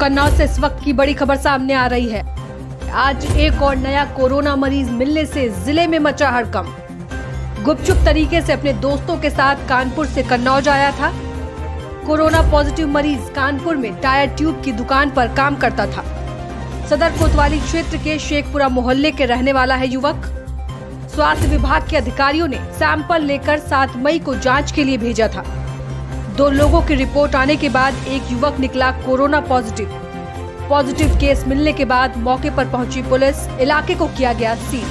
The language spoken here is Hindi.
कन्नौज से इस वक्त की बड़ी खबर सामने आ रही है। आज एक और नया कोरोना मरीज़ मिलने से ज़िले में मचा हड़कम गुपचुप तरीके से अपने दोस्तों के साथ कानपुर से कन्नौज आया था। कोरोना पॉजिटिव मरीज़ कानपुर में टायर ट्यूब की दुकान पर काम करता था। सदर कोतवाली क्षेत्र के शेखपुरा मोहल्ले के रहने वाला है युवक। स्वास्थ्य विभाग के अधिकारियों ने सैंपल लेकर 7 मई को जाँच के लिए भेजा था। दो लोगों की रिपोर्ट आने के बाद एक युवक निकला कोरोना पॉजिटिव। पॉजिटिव केस मिलने के बाद मौके पर पहुँची पुलिस। इलाके को किया गया सील।